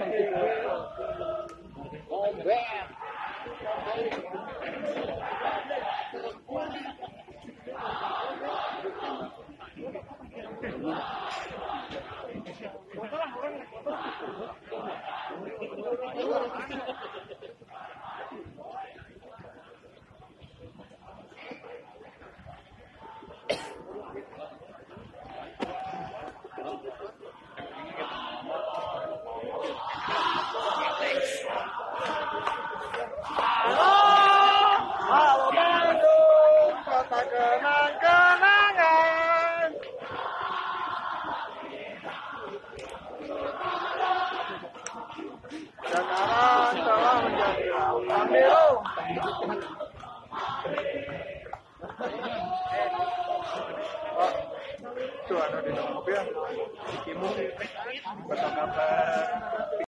mình tìm Con bé itu di mobil, ya, ikimu